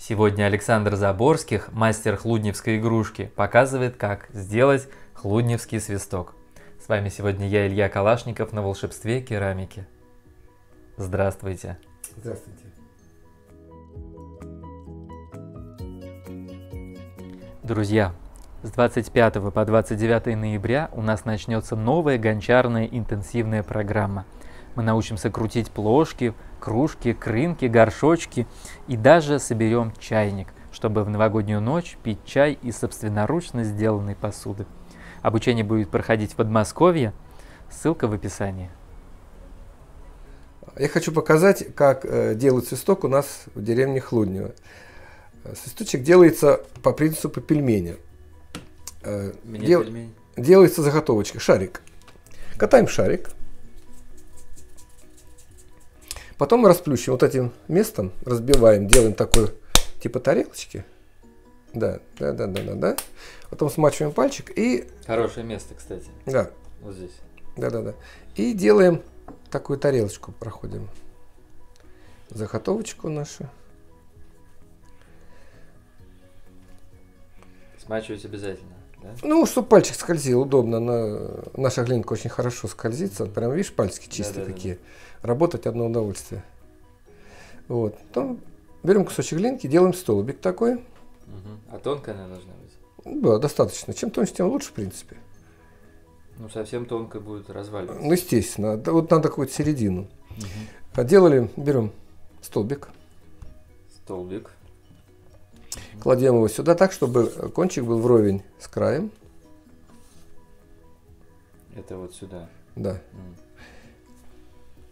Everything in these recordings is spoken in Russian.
Сегодня Александр Заборских, мастер хлудневской игрушки, показывает, как сделать хлудневский свисток. С вами сегодня я, Илья Калашников, на волшебстве керамики. Здравствуйте. Здравствуйте. Друзья, с 25 по 29 ноября у нас начнется новая гончарная интенсивная программа. Мы научимся крутить плошки, кружки, крынки, горшочки и даже соберем чайник, чтобы в новогоднюю ночь пить чай из собственноручно сделанной посуды. Обучение будет проходить в Подмосковье. Ссылка в описании. Я хочу показать, как э, делают свисток у нас в деревне Хлуднево. Свисточек делается по принципу пельменя. Э, Дел... пельмень. Делается заготовочка, шарик. Катаем шарик. Потом мы расплющим вот этим местом, разбиваем, делаем такой типа тарелочки. Да, да, да, да, да, да. Потом смачиваем пальчик и... Хорошее место, кстати. Да. Вот здесь. Да, да, да. И делаем такую тарелочку, проходим. Заготовочку нашу. Смачивать обязательно, да? Ну, чтобы пальчик скользил, удобно. На... Наша глинка очень хорошо скользится. Прям, видишь, пальчики чистые да, да, какие. Да. Работать одно удовольствие. Вот. Потом берем кусочек глинки, делаем столбик такой. Угу. А тонкая она должна быть? Да, достаточно. Чем тоньше, тем лучше, в принципе. Ну, совсем тонко будет разваливаться. Ну, естественно. Вот надо какую-то середину. Угу. Делали, берем столбик. Столбик. Кладем его сюда так, чтобы кончик был вровень с краем. Это вот сюда? Да. Mm.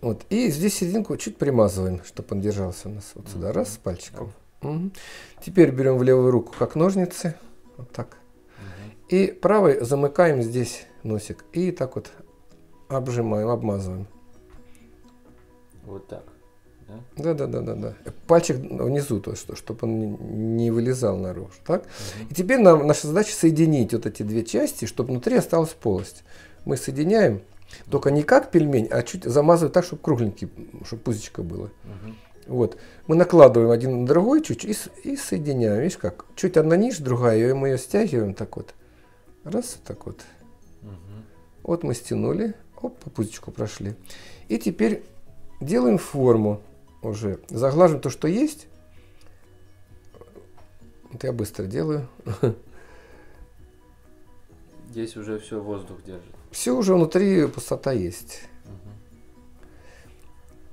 Вот. И здесь серединку чуть примазываем, чтобы он держался у нас вот сюда. Mm-hmm. Раз, с пальчиком. Угу. Теперь берем в левую руку как ножницы. Вот так. Угу. И правой замыкаем здесь носик. И так вот обжимаем, обмазываем. Вот так. Да, да, да, да, да. Пальчик внизу, то есть, чтобы он не вылезал наружу. Так? Угу. И теперь нам наша задача соединить вот эти две части, чтобы внутри осталась полость. Мы соединяем, только не как пельмень, а чуть замазывать так, чтобы кругленький, чтобы пузечко было. Угу. Вот. Мы накладываем один на другой чуть и, и соединяем. Видишь как? Чуть одна ниш, другая, и мы ее стягиваем так вот. Раз, так вот. Угу. Вот мы стянули, оп, по пузичку прошли. И теперь делаем форму уже. Заглаживаем то, что есть. Вот я быстро делаю. Здесь уже все воздух держит. Все уже внутри пустота есть. Угу.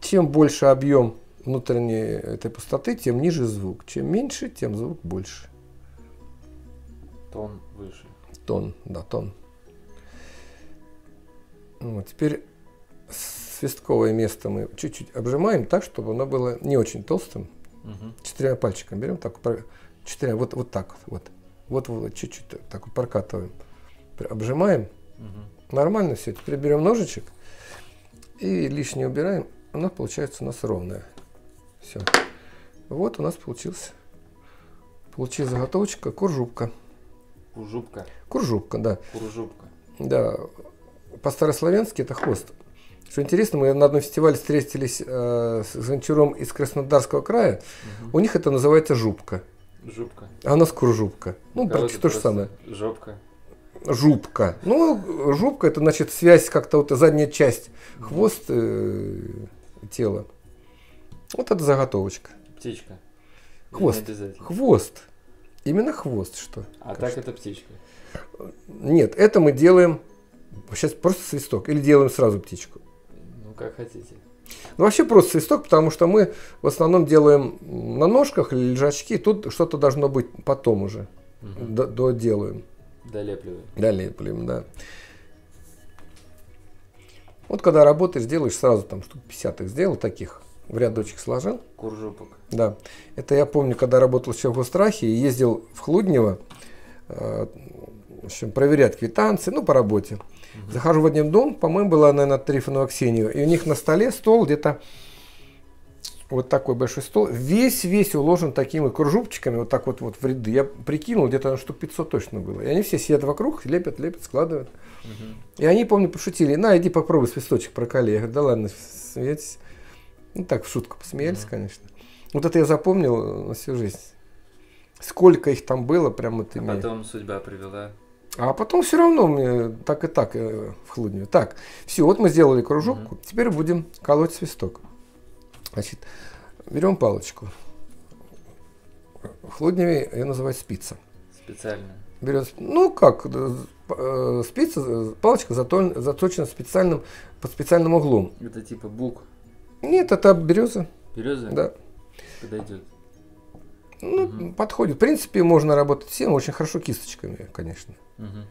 Чем больше объем внутренней этой пустоты, тем ниже звук. Чем меньше, тем звук больше. Тон выше. Тон, да, тон. Вот, теперь свистковое место мы чуть-чуть обжимаем так, чтобы оно было не очень толстым. Угу. Четырьмя пальчиками берем, так, четырьмя, вот, вот так вот. Вот, вот чуть-чуть так вот прокатываем. Обжимаем. Угу. Нормально все. Теперь берем ножичек и лишнее убираем. Оно получается у нас ровное. Все. Вот у нас получился. Получилась заготовочка куржубка. Куржубка. Куржубка, да. Куржубка. Да. По-старославянски это хвост. Что интересно, мы на одном фестивале встретились э, с гончаром из Краснодарского края. Угу. У них это называется жупка. Жупка. А у нас куржубка. Ну, практически то же самое. Жопка. Жупка. Ну, жупка это значит связь как-то вот задняя часть, хвост э, тела. Вот это заготовочка. Птичка. Хвост. Хвост. Именно хвост что. А кажется. так это птичка. Нет, это мы делаем сейчас просто свисток или делаем сразу птичку. Ну, как хотите. Ну, вообще просто свисток, потому что мы в основном делаем на ножках или лежачки. Тут что-то должно быть потом уже. Угу. До, доделаем. Долепливаем. Долепливаем, да. Вот когда работаешь, делаешь сразу там штук 50 их сделал таких, в рядочек сложил. Куржупок. Да. Это я помню, когда работал еще в Гострахе и ездил в Хлуднево, э, в общем, проверять квитанции, ну, по работе. Захожу в один дом, по-моему, была, наверное, Трифонова Ксению, и у них на столе стол где-то вот такой большой стол, весь-весь уложен такими кружубчиками, вот так вот, вот в ряды. Я прикинул, где-то штук 500 точно было. И они все сидят вокруг, лепят, лепят, складывают. Угу. И они, помню, пошутили, на, иди попробуй свисточек прокали. Я говорю, да ладно, смеетесь. Ну так, в шутку посмеялись, угу. конечно. Вот это я запомнил на всю жизнь. сколько их там было, прям вот А потом судьба привела. А потом все равно мне так и так э, в Хлудневе. Так, все, вот мы сделали кружок, теперь будем колоть свисток. Значит, берем палочку. В Хлудневе ее называют спица. Специально. Берет, ну как, э, э, спица, э, палочка затон- заточена специальным, под специальным углом. Это типа бук. Нет, это береза, Береза? да. Подойдет. Ну, Мгм. подходит. В принципе, можно работать всем, очень хорошо кисточками, конечно. Мгм.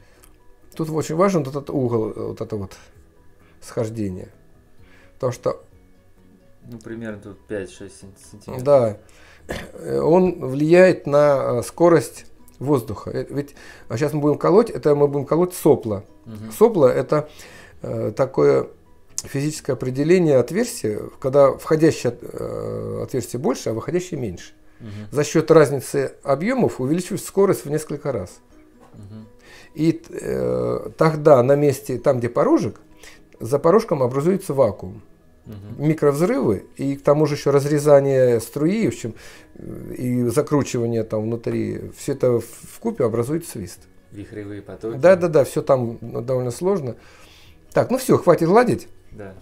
Тут очень важен вот этот угол, э, вот это вот схождение. Потому что, Ну, примерно тут 5-6 сантиметров. да, э, он влияет на э, скорость воздуха. Ведь сейчас мы будем колоть, это мы будем колоть сопло. Мгм. Сопло – это э, такое физическое определение отверстия, когда входящее э, отверстие больше, а выходящее меньше. Мгм. За счет разницы объемов увеличивать скорость в несколько раз. Мгм. И э, тогда на месте, там где порожек, за порожком образуется вакуум. Мгм. Микровзрывы и к тому же еще разрезание струи, в общем, и закручивание там внутри, все это в купе образует свист. Вихревые потоки. Да, да, да, все там ну, довольно сложно. Так, ну все, хватит гладить. Да.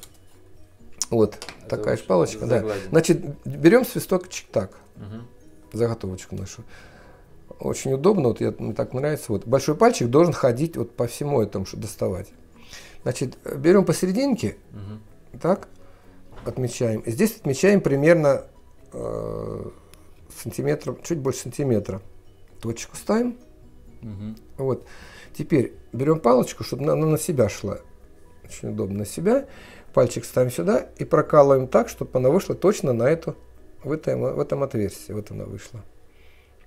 Вот А то такая уж ж палочка. Да. Значит, берем свисток чик-так, Мгм. заготовочку нашу. Очень удобно, вот я, мне так нравится. Вот большой пальчик должен ходить вот по всему этому, что доставать. Значит, берем посерединке, Мгм. так, отмечаем. И здесь отмечаем примерно э, сантиметров, чуть больше сантиметра. Точку ставим. Мгм. Вот. Теперь берем палочку, чтобы она на себя шла. Очень удобно на себя. Пальчик ставим сюда и прокалываем так, чтобы она вышла точно на эту, в этом, в этом отверстии. Вот она вышла.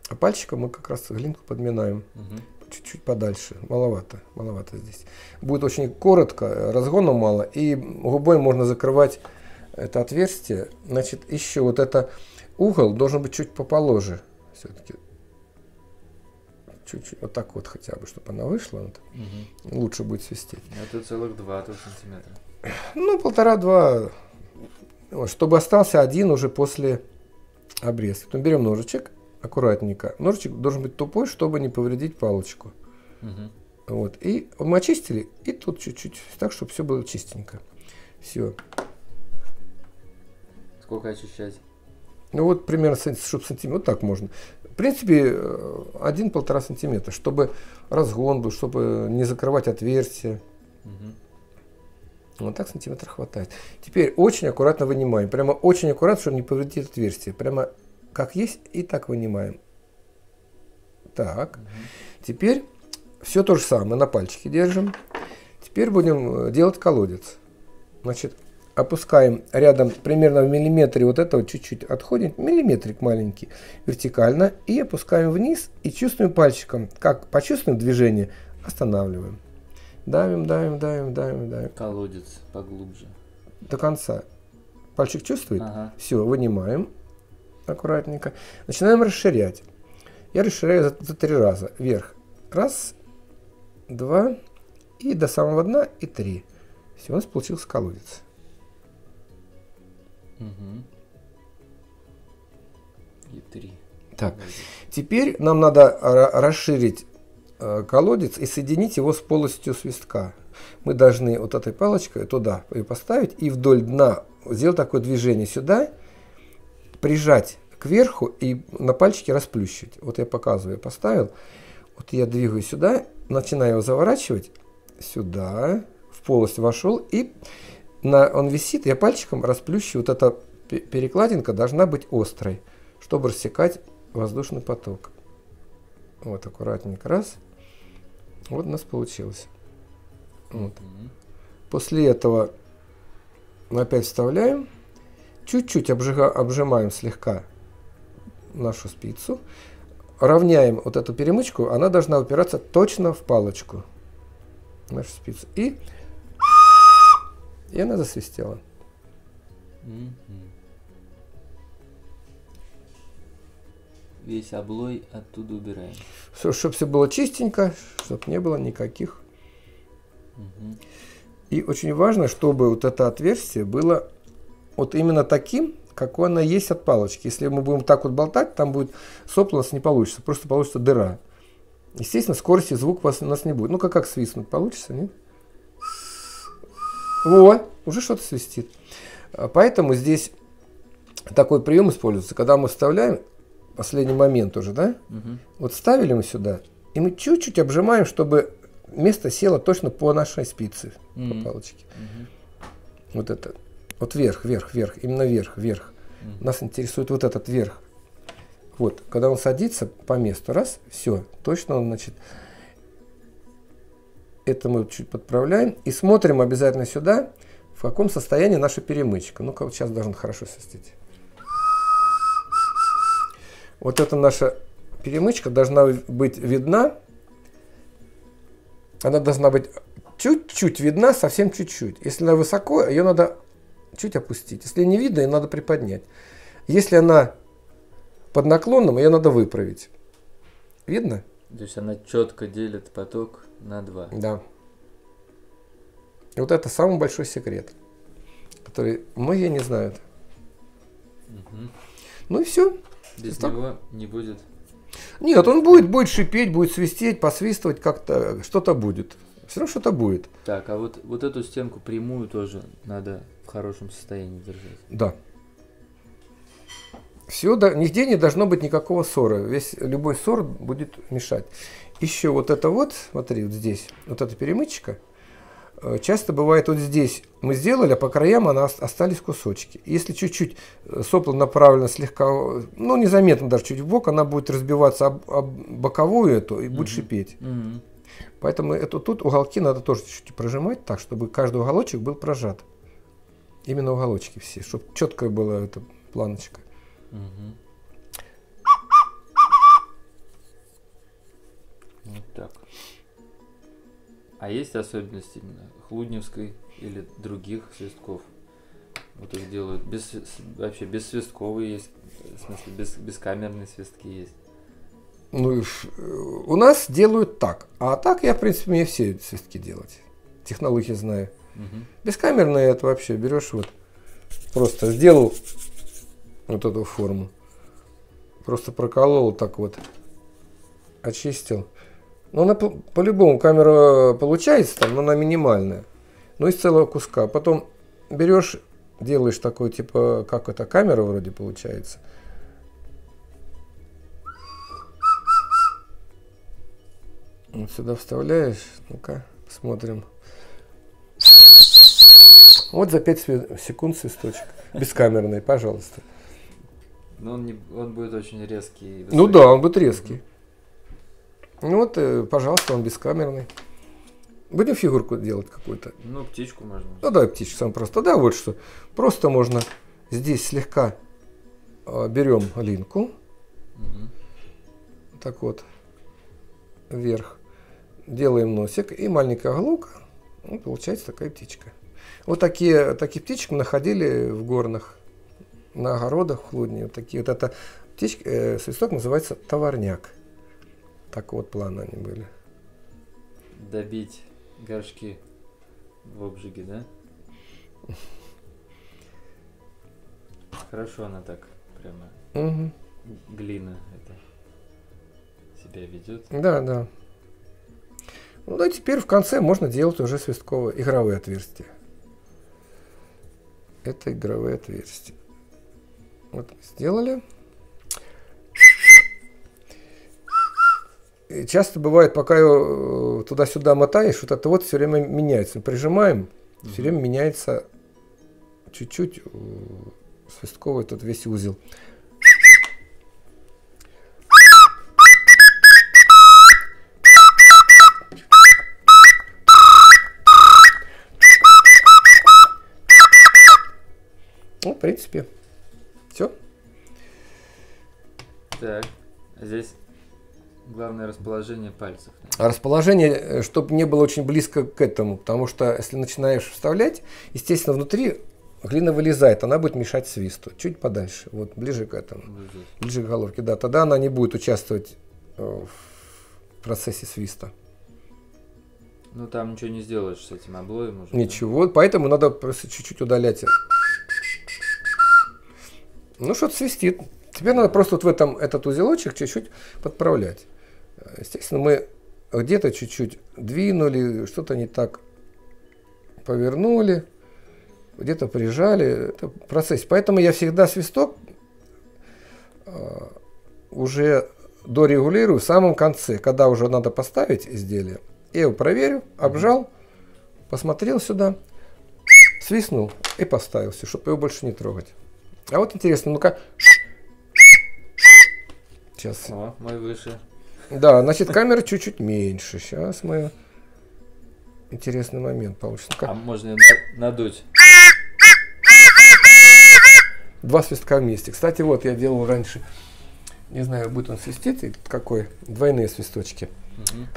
А пальчиком мы как раз глинку подминаем Мгм. чуть-чуть подальше. Маловато, маловато здесь. Будет очень коротко, разгона мало, и губой можно закрывать это отверстие. Значит, еще вот это угол должен быть чуть поположе все-таки. Чуть-чуть, вот так вот хотя бы, чтобы она вышла, вот. Мгм. лучше будет свистеть. А тут целых 2 тут сантиметра. Ну, полтора-два, вот, чтобы остался один уже после обрезки. Потом берем ножичек, аккуратненько. Ножичек должен быть тупой, чтобы не повредить палочку. Мгм. Вот. И мы очистили, и тут чуть-чуть, так, чтобы все было чистенько. Все. Сколько очищать? Ну вот примерно, чтобы сантиметр, вот так можно. В принципе, э, один-полтора сантиметра, чтобы разгон был, чтобы не закрывать отверстия. Мгм. Вот так сантиметр хватает. Теперь очень аккуратно вынимаем. Прямо очень аккуратно, чтобы не повредить отверстие. Прямо как есть, и так вынимаем. Так. Теперь все то же самое. На пальчике держим. Теперь будем э, делать колодец. Значит, опускаем рядом примерно в миллиметре вот этого чуть-чуть отходим, миллиметрик маленький, вертикально, и опускаем вниз, и чувствуем пальчиком, как почувствуем движение, останавливаем. Давим, давим, давим, давим, давим. Колодец поглубже. До конца. Пальчик чувствует? Ага. Все, вынимаем аккуратненько. Начинаем расширять. Я расширяю за, за три раза. Вверх. Раз, два, и до самого дна, и три. Все, у нас получился колодец. Мгм. И 3. Так, теперь нам надо ра- расширить э, колодец и соединить его с полостью свистка. Мы должны вот этой палочкой туда ее поставить и вдоль дна сделать такое движение сюда, прижать кверху и на пальчике расплющить. Вот я показываю, поставил. Вот я двигаю сюда, начинаю его заворачивать сюда, в полость вошел и на, он висит, я пальчиком расплющу. Вот эта пе- перекладинка должна быть острой, чтобы рассекать воздушный поток. Вот аккуратненько раз. Вот у нас получилось. Вот. После этого мы опять вставляем, чуть-чуть обжига- обжимаем слегка нашу спицу, равняем вот эту перемычку, она должна упираться точно в палочку, нашу спицу. И, и она засвистела. Мгм. Весь облой оттуда убираем. Чтобы все было чистенько, чтобы не было никаких. Мгм. И очень важно, чтобы вот это отверстие было вот именно таким, какой она есть от палочки. Если мы будем так вот болтать, там будет сопло у нас не получится, просто получится дыра. Естественно, скорости звук у, вас, у нас не будет. Ну-ка, как свистнуть? Получится, нет? Во, уже что-то свистит. А Поэтому здесь такой прием используется, когда мы вставляем, последний момент уже, да? Мгм. Вот ставили мы сюда, и мы чуть-чуть обжимаем, чтобы место село точно по нашей спице, Мгм. по палочке. Мгм. Вот это. Вот вверх, вверх, вверх, именно вверх, вверх. Мгм. Нас интересует вот этот верх. Вот, когда он садится по месту, раз, все, точно он, значит, это мы чуть подправляем и смотрим обязательно сюда, в каком состоянии наша перемычка. Ну-ка, вот сейчас должен хорошо свистеть. Вот эта наша перемычка должна быть видна. Она должна быть чуть-чуть видна, совсем чуть-чуть. Если она высоко, ее надо чуть опустить. Если не видно, ее надо приподнять. Если она под наклоном, ее надо выправить. Видно? То есть она четко делит поток на два. Да. И вот это самый большой секрет, который многие не знают. Мгм. Ну и все. Без Так. него не будет. Нет, он будет, будет шипеть, будет свистеть, посвистывать как-то, что-то будет. Все равно что-то будет. Так, а вот, вот эту стенку прямую тоже надо в хорошем состоянии держать. Да. Все, да, нигде не должно быть никакого ссора. Весь любой ссор будет мешать. Еще вот это вот, смотри, вот здесь, вот эта перемычка. э, Часто бывает вот здесь мы сделали, а по краям она ос- остались кусочки. Если чуть-чуть э, сопло направлено слегка, ну незаметно даже чуть в бок, она будет разбиваться об, об боковую эту и будет Мгм. шипеть. Мгм. Поэтому это, тут уголки надо тоже чуть-чуть прожимать так, чтобы каждый уголочек был прожат. Именно уголочки все, чтобы четкая была эта планочка. Мгм. Вот так. А есть особенности именно хлудневской или других свистков? Вот их делают без вообще без свистковые есть, в смысле без бескамерные свистки есть. Ну, у нас делают так. А так я, в принципе, умею все свистки делать. Технологии знаю. Мгм. Бескамерные это вообще берешь вот, просто сделал вот эту форму. Просто проколол так вот, очистил. Но она по- по-любому камера получается там, но она минимальная. Ну из целого куска. Потом берешь, делаешь такой типа, как это камера вроде получается. Вот сюда вставляешь. Ну-ка, посмотрим. Вот за 5 секунд свисточек. Бескамерный, пожалуйста. Но он, не, он будет очень резкий. и Ну высокий. да, он будет резкий. Ну вот, э, пожалуйста, он бескамерный. Будем фигурку делать какую-то. Ну, птичку можно. Ну давай птичку сам просто. Да, вот что. Просто можно здесь слегка э, берем линку. Мгм. Так вот. Вверх. Делаем носик и маленькая головка. Ну, получается такая птичка. Вот такие, такие птички мы находили в горных, на огородах в Хлудне. Вот такие вот это птички, э, свисток называется товарняк. Так вот плана они были. Добить горшки в обжиге, да? Хорошо она так прямо Мгм. глина это себя ведет. Да, да. Ну да, теперь в конце можно делать уже свистковые игровые отверстия. Это игровые отверстия. Вот сделали. Часто бывает, пока ее э, туда-сюда мотаешь, вот это вот все время меняется. Прижимаем, все Мгм. время меняется чуть-чуть э, свистковый тут весь узел. Ну, в принципе, все. Так, а здесь главное расположение пальцев. да? А расположение, чтобы не было очень близко к этому, потому что если начинаешь вставлять, естественно, внутри глина вылезает, она будет мешать свисту. Чуть подальше, вот ближе к этому, здесь. ближе к головке. Да, тогда она не будет участвовать э, в процессе свиста. Ну там ничего не сделаешь с этим облоем уже. да? Ничего, поэтому надо просто чуть-чуть удалять. Ну, что-то свистит. Теперь надо просто вот в этом этот узелочек чуть-чуть подправлять. Естественно, мы где-то чуть-чуть двинули, что-то не так повернули, где-то прижали. Это процесс. Поэтому я всегда свисток э, уже дорегулирую в самом конце, когда уже надо поставить изделие. Я его проверю, обжал, посмотрел сюда, свистнул и поставил все, чтобы его больше не трогать. А вот интересно, ну-ка. Сейчас. О, мой выше. Да, значит, камера чуть-чуть меньше. Сейчас мы... Интересный момент получится. ну А можно надуть? Два свистка вместе. Кстати, вот я делал раньше, не знаю, будет он свистеть, какой, двойные свисточки. Угу.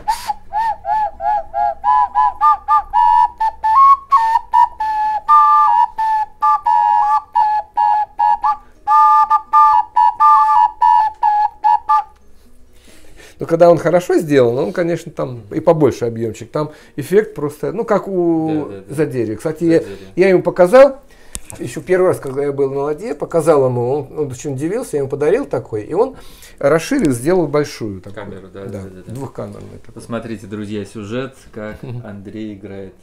Но когда он хорошо сделан, он, конечно, там и побольше объемчик. Там эффект просто, ну, как у да, да, да. Задери. Кстати, я, я ему показал, еще первый раз, когда я был на ладье, показал ему, он, он очень удивился, я ему подарил такой, и он расширил, сделал большую такую. Камеру, да, да, да, да, двухкамерную. Посмотрите, друзья, сюжет, как Андрей играет.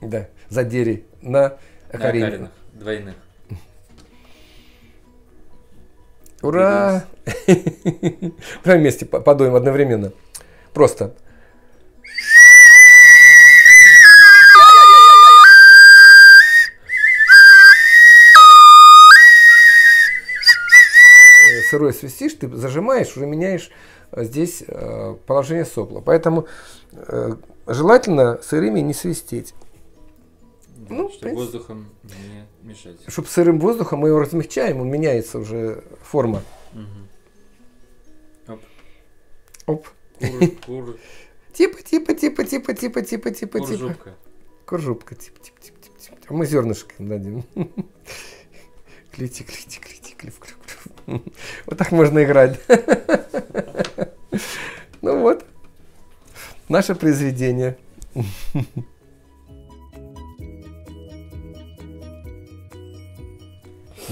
Да, Задери на Акаринах. Двойных. Ура! Давай вместе подуем одновременно. Просто. Э, сырой свистишь, ты зажимаешь, уже меняешь э, здесь э, положение сопла. Поэтому желательно сырыми не свистеть. Ну, чтобы воздухом не мешать. Чтобы сырым воздухом мы его размягчаем, он меняется уже форма. Угу. Оп. Кур, кур. Типа, типа, типа, типа, типа, типа, типа, типа. Куржупка. Куржупка, типа, типа, типа, типа, типа. А мы зернышко дадим. Клити, клити, клити, клив, клив, клив. Вот так можно играть. Ну вот. Наше произведение.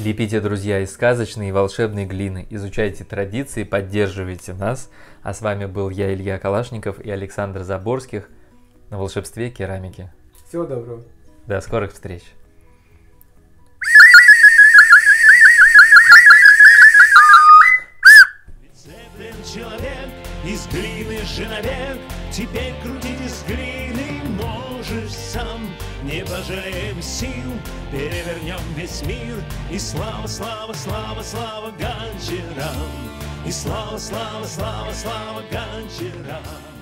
Лепите, друзья, из сказочной и волшебной глины. Изучайте традиции, поддерживайте нас. А с вами был я, Илья Калашников и Александр Заборских на волшебстве керамики. Всего доброго. До скорых встреч. человек из глины же навек, теперь крутить из глины можешь сам. Не пожалеем сил, перевернем весь мир, и слава, слава, слава, слава гончарам. И слава, слава, слава, слава гончарам.